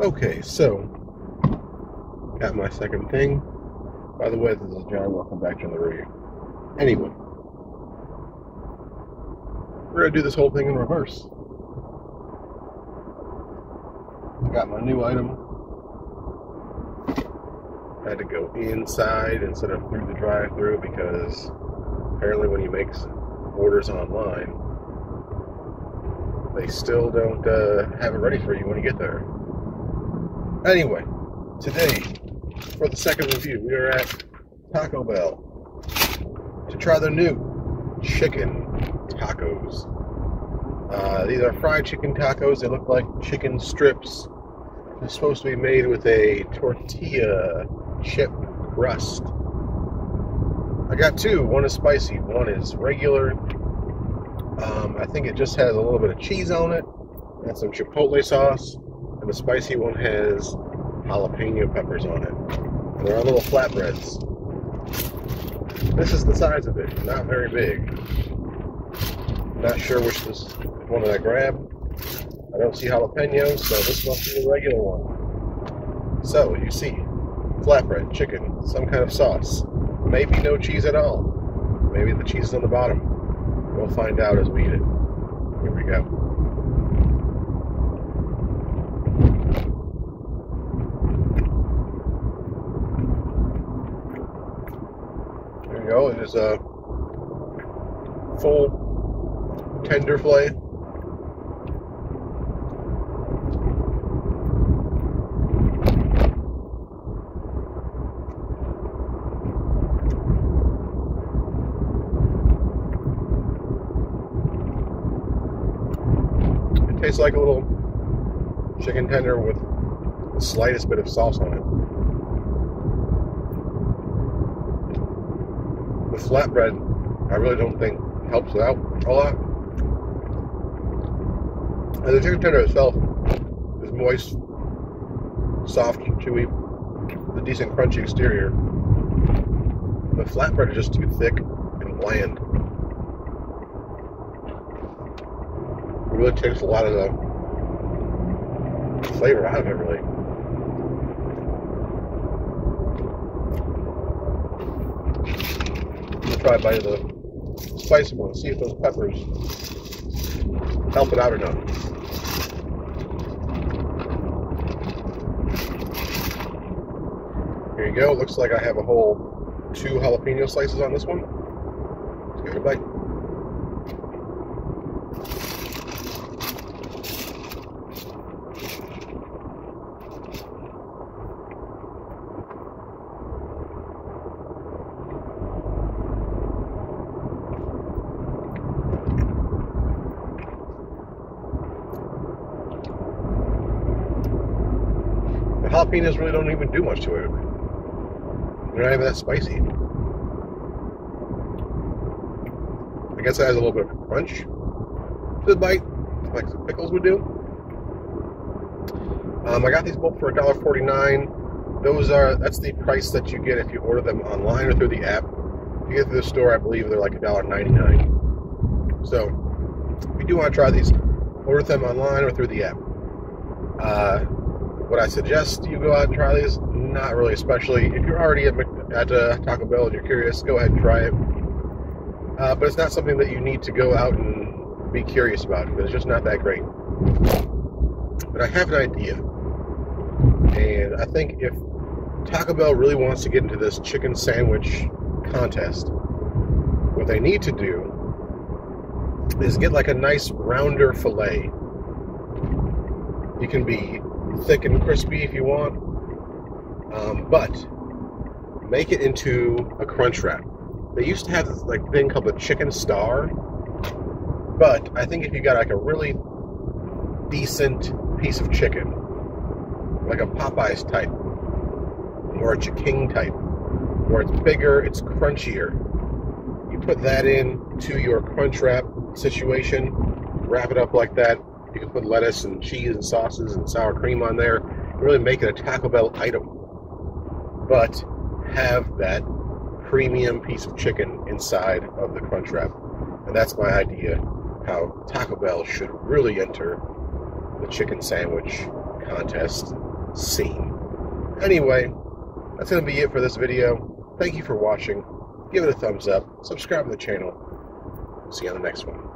Okay, so got my second thing. By the way, this is John. Welcome back to the review. Anyway, we're gonna do this whole thing in reverse. I got my new item. I had to go inside instead of through the drive-through because apparently when you make orders online, they still don't uh, have it ready for you when you get there. Anyway, today, for the second review, we are at Taco Bell to try their new chicken tacos. Uh, these are fried chicken tacos. They look like chicken strips. They're supposed to be made with a tortilla chip crust. I got two. One is spicy, one is regular. Um, I think it just has a little bit of cheese on it and some chipotle sauce and the spicy one has jalapeno peppers on it. And they're on little flatbreads. This is the size of it, not very big. Not sure which this one that I grab. I don't see jalapenos, so this must be the regular one. So you see, flatbread, chicken, some kind of sauce. Maybe no cheese at all. Maybe the cheese is on the bottom. We'll find out as we eat it. Here we go. It is a full tender fillet. It tastes like a little chicken tender with the slightest bit of sauce on it. The flatbread, I really don't think helps it out a lot. And the chicken tender itself is moist, soft, chewy, with a decent crunchy exterior. The flatbread is just too thick and bland. It really takes a lot of the flavor out of it, really. Try a bite of the spicy one, see if those peppers help it out or not. Here you go. Looks like I have a whole two jalapeno slices on this one. Let's give it a bite. Jalapenos really don't even do much to it. They're not even that spicy. I guess it has a little bit of crunch to the bite, like some pickles would do. Um, I got these both for $1.49. Those are that's the price that you get if you order them online or through the app. If you get through the store, I believe they're like $1.99. So, if you do want to try these, order them online or through the app. Uh, would I suggest you go out and try these? Not really, especially if you're already at, at uh, Taco Bell and you're curious, go ahead and try it. Uh, but it's not something that you need to go out and be curious about because it's just not that great. But I have an idea. And I think if Taco Bell really wants to get into this chicken sandwich contest, what they need to do is get like a nice rounder filet. You can be thick and crispy if you want, um, but make it into a crunch wrap. They used to have this like thing called the chicken star, but I think if you got like a really decent piece of chicken, like a Popeyes type or a Ch'King type, where it's bigger, it's crunchier. You put that in to your crunch wrap situation, wrap it up like that, you can put lettuce and cheese and sauces and sour cream on there. Really make it a Taco Bell item. But have that premium piece of chicken inside of the crunch wrap. And that's my idea how Taco Bell should really enter the chicken sandwich contest scene. Anyway, that's going to be it for this video. Thank you for watching. Give it a thumbs up. Subscribe to the channel. See you on the next one.